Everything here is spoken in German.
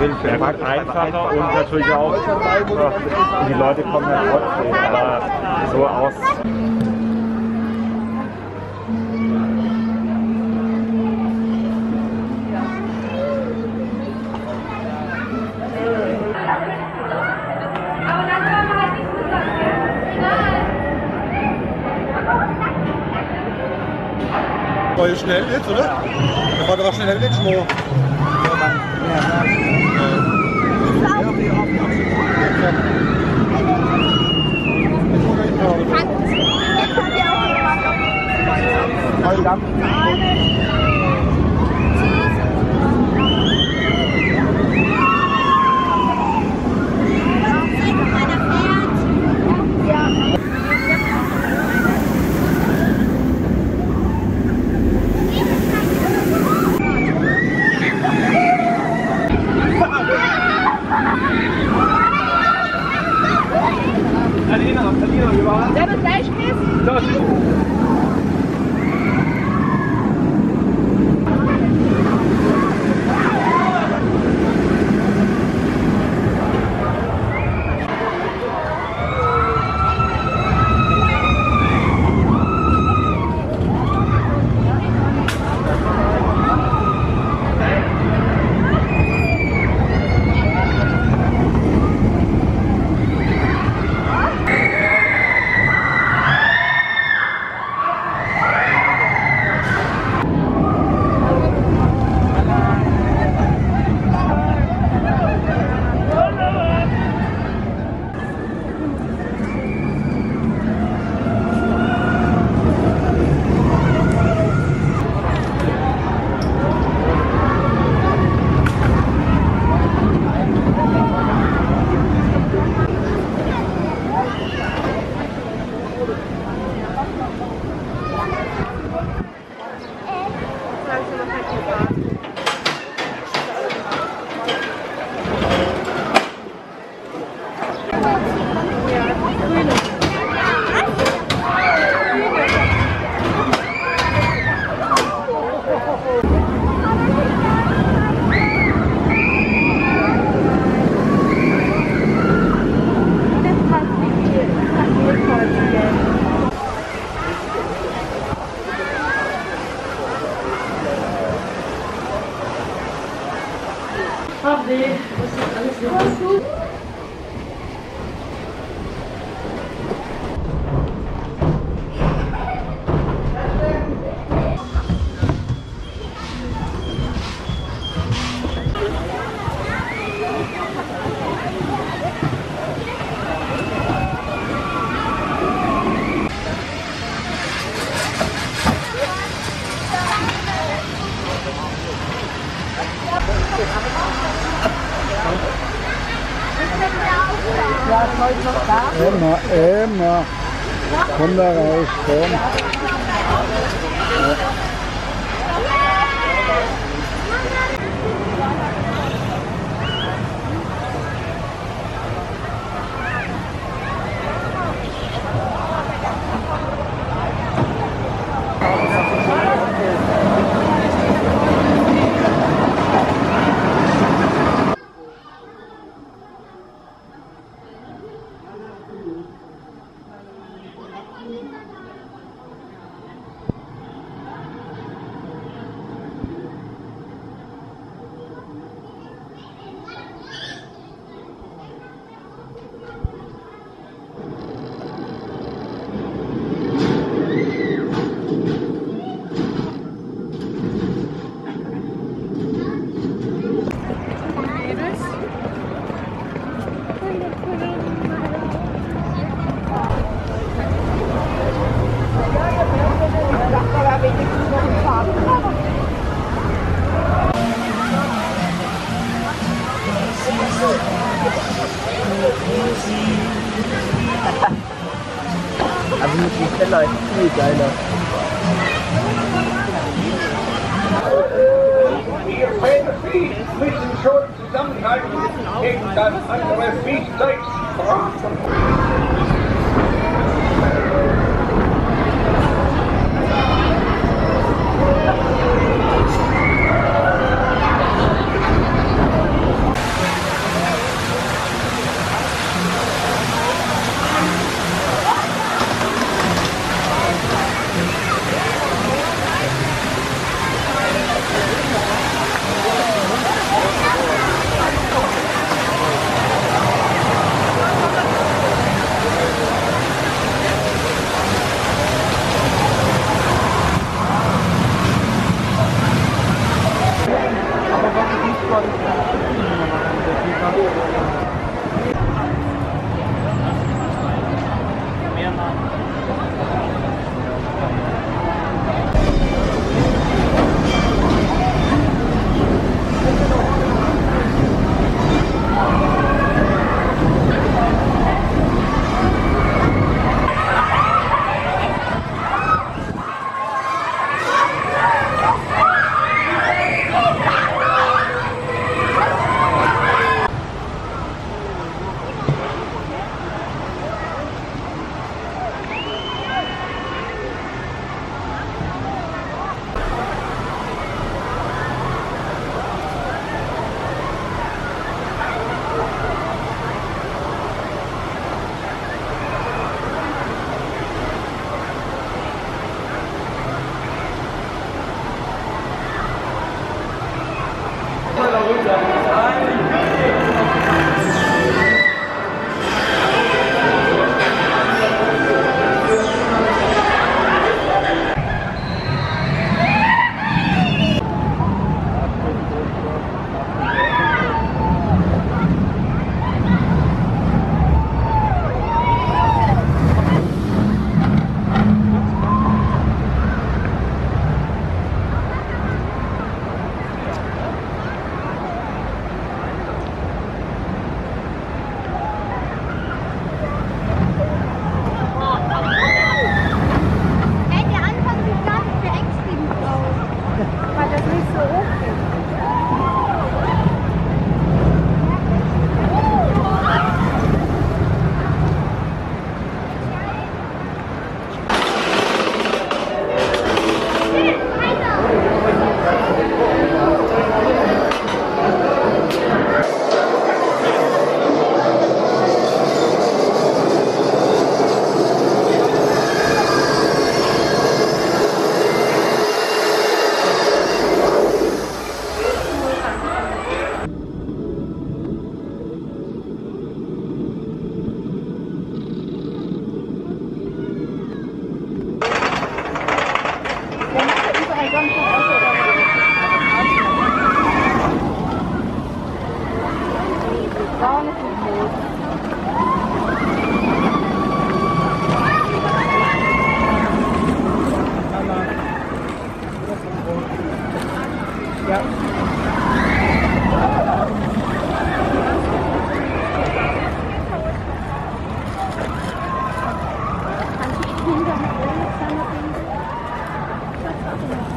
Der macht einfacher und natürlich auch, und die Leute kommen ja trotzdem, aber so aus. War hier schnell jetzt, oder? Da war doch schnell weg, Schmo. Der saber. Você tá Komm da raus, komm. Also viel geiler. Väter Vieh müssen schon zusammenhalten gegen das andere Viehzeug. talking about.